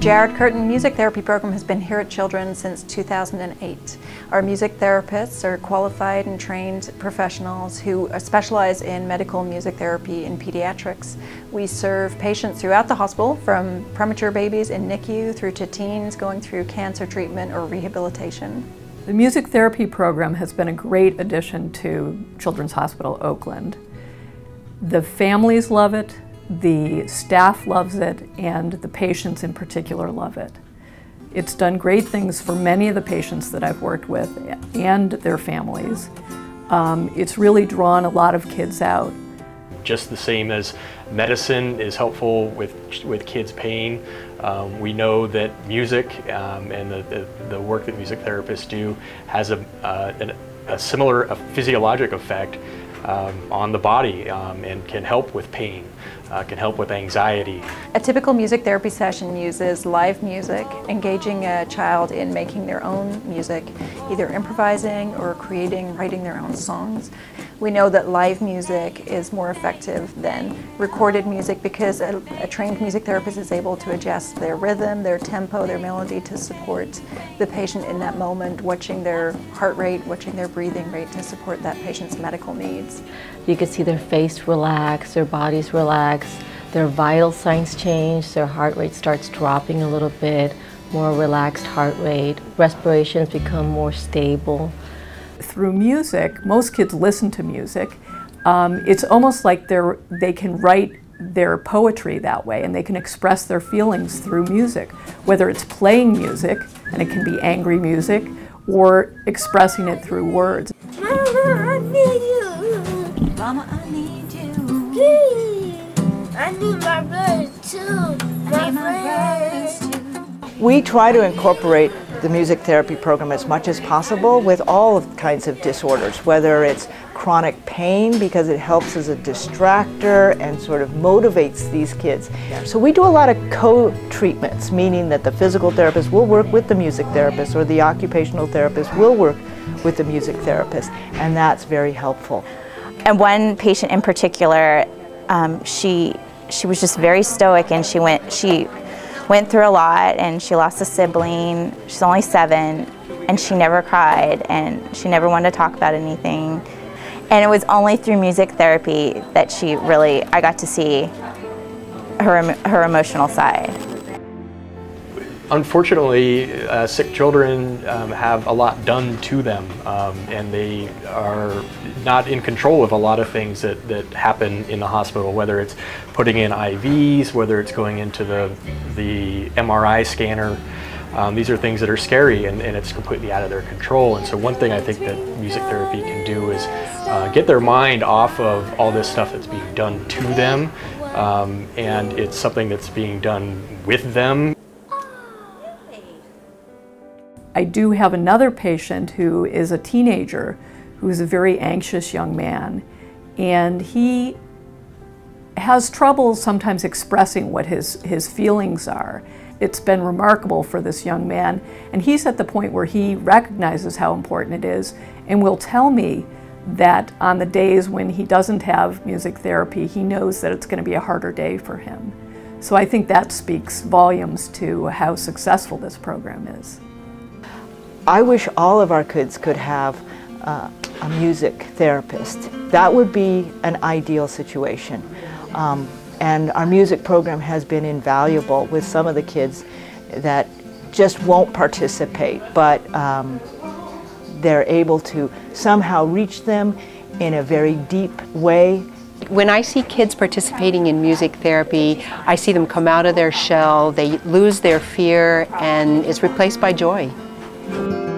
Jared Kurtin Music Therapy Program has been here at Children since 2008. Our music therapists are qualified and trained professionals who specialize in medical music therapy in pediatrics. We serve patients throughout the hospital from premature babies in NICU through to teens going through cancer treatment or rehabilitation. The music therapy program has been a great addition to Children's Hospital Oakland. The families love it, the staff loves it, and the patients in particular love it. It's done great things for many of the patients that I've worked with and their families. Um, it's really drawn a lot of kids out. Just the same as medicine is helpful with, with kids' pain, um, we know that music um, and the, the, the, work that music therapists do has a, uh, an, a similar a physiologic effect um, on the body um, and can help with pain, uh, can help with anxiety. A typical music therapy session uses live music, engaging a child in making their own music, either improvising or creating, writing their own songs. We know that live music is more effective than recorded music because a, a, trained music therapist is able to adjust their rhythm, their tempo, their melody to support the patient in that moment, watching their heart rate, watching their breathing rate to support that patient's medical needs. You can see their face relax, their bodies relax, their vital signs change, their heart rate starts dropping a little bit, more relaxed heart rate, respirations become more stable through music, most kids listen to music. Um, it's almost like they're, they can write their poetry that way and they can express their feelings through music, whether it's playing music, and it can be angry music, or expressing it through words. Mama, I need you. Mama, I need you. Please. I need my brothers too. My, my friends. Too. We try to incorporate the music therapy program as much as possible with all kinds of disorders, whether it's chronic pain because it helps as a distractor and sort of motivates these kids. So we do a lot of co-treatments, meaning that the physical therapist will work with the music therapist or the occupational therapist will work with the music therapist, and that's very helpful. And one patient in particular, um, she she was just very stoic and she went she went through a lot and she lost a sibling. She's only seven and she never cried and she never wanted to talk about anything. And it was only through music therapy that she really, I got to see her, her emotional side. Unfortunately, uh, sick children um, have a lot done to them um, and they are not in control of a lot of things that, that happen in the hospital, whether it's putting in IVs, whether it's going into the, the MRI scanner. Um, these are things that are scary and, and, it's completely out of their control. And so one thing I think that music therapy can do is uh, get their mind off of all this stuff that's being done to them. Um, and it's something that's being done with them. I do have another patient who is a teenager who's a very anxious young man. And he has trouble sometimes expressing what his, his feelings are. It's been remarkable for this young man. And he's at the point where he recognizes how important it is and will tell me that on the days when he doesn't have music therapy, he knows that it's going to be a harder day for him. So I think that speaks volumes to how successful this program is. I wish all of our kids could have uh, a music therapist. That would be an ideal situation. Um, and our music program has been invaluable with some of the kids that just won't participate, but um, they're able to somehow reach them in a very deep way. When I see kids participating in music therapy, I see them come out of their shell, they lose their fear, and it's replaced by joy. Bye.